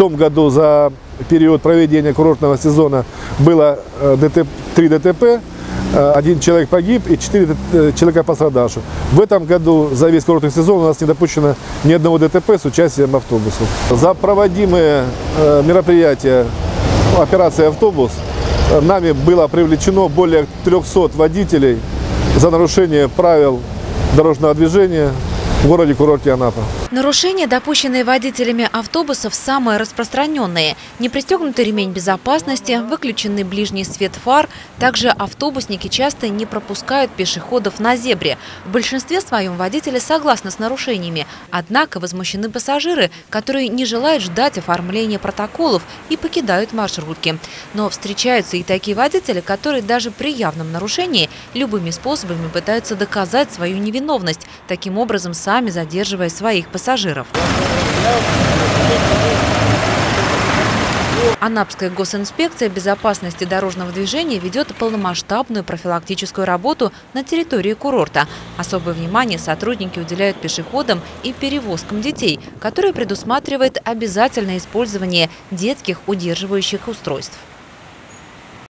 том году за период проведения курортного сезона было э, ДТП, 3 ДТП, э, один человек погиб и 4 д- человека пострадавших. В этом году за весь курортный сезон у нас не допущено ни одного ДТП с участием автобусов. За проводимые э, мероприятия операции «Автобус» э, нами было привлечено более 300 водителей за нарушение правил дорожного движения в городе-курорте Анапа. Нарушения, допущенные водителями автобусов, самые распространенные. Непристегнутый ремень безопасности, выключенный ближний свет фар. Также автобусники часто не пропускают пешеходов на зебре. В большинстве своем водители согласны с нарушениями. Однако возмущены пассажиры, которые не желают ждать оформления протоколов и покидают маршрутки. Но встречаются и такие водители, которые даже при явном нарушении любыми способами пытаются доказать свою невиновность, таким образом сами задерживая своих пассажиров. Анапская госинспекция безопасности дорожного движения ведет полномасштабную профилактическую работу на территории курорта. Особое внимание сотрудники уделяют пешеходам и перевозкам детей, которое предусматривает обязательное использование детских удерживающих устройств.